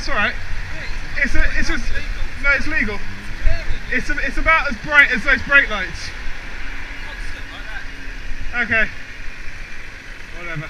it's all right. It's a, it's just. no, it's legal. It's a, it's about as bright as those brake lights. Okay. Whatever.